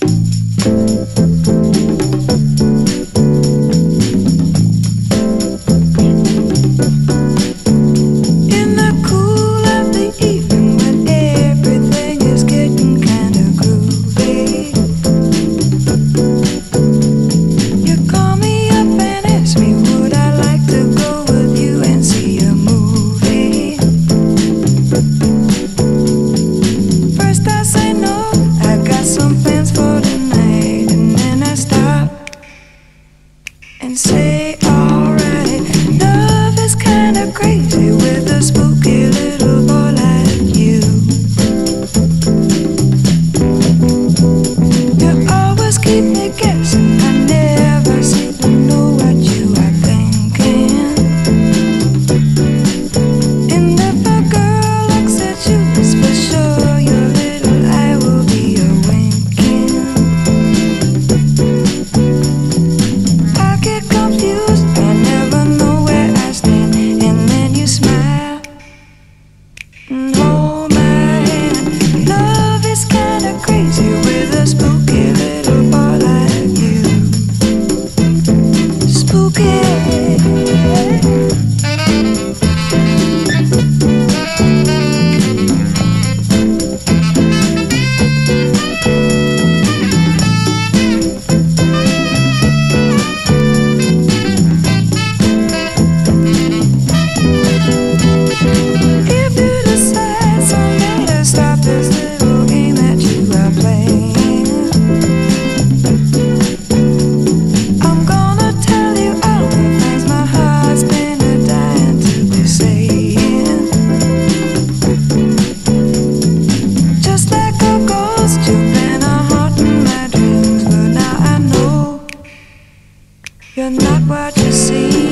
In to be You're not what you seem.